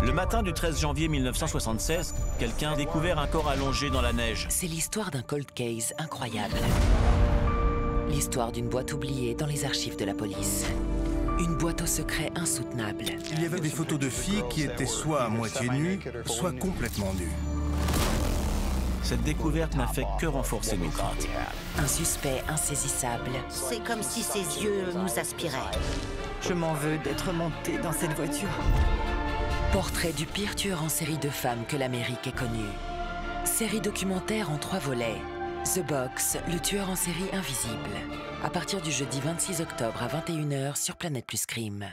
Le matin du 13 janvier 1976, quelqu'un a découvert un corps allongé dans la neige. C'est l'histoire d'un cold case incroyable. L'histoire d'une boîte oubliée dans les archives de la police. Une boîte au secret insoutenable. Il y avait des photos de filles qui étaient soit à moitié nues, soit complètement nues. Cette découverte n'a fait que renforcer nos craintes. Un suspect insaisissable. C'est comme si ses yeux nous aspiraient. Je m'en veux d'être montée dans cette voiture. Portrait du pire tueur en série de femmes que l'Amérique ait connu. Série documentaire en trois volets. The Box, le tueur en série invisible. À partir du jeudi 26 octobre à 21h sur Planète Plus Crime.